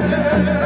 yeah, yeah.